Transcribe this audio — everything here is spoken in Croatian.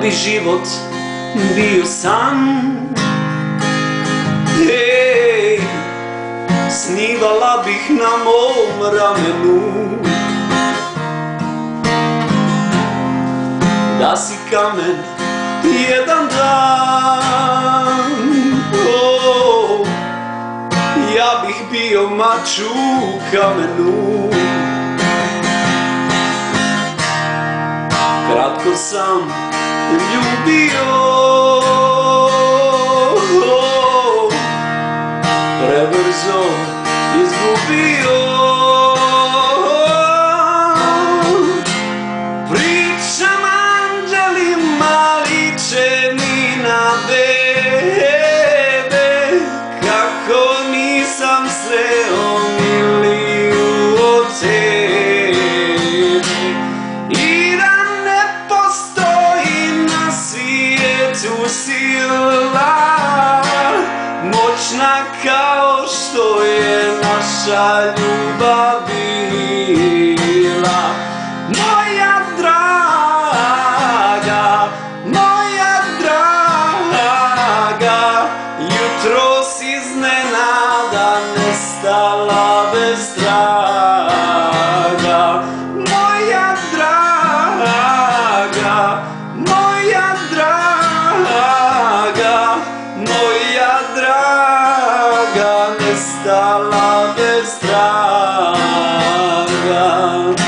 bi život bio san. Ej, snivala bih na mom ramenu. Da si kamen jedan dan. Ja bih bio mač u kamenu sam ljubio Prebrzo izgubio. Pričam na bebe Kako nisam sreo sila Moćna kao što je naša ljubav bila. Moja Lagerstranga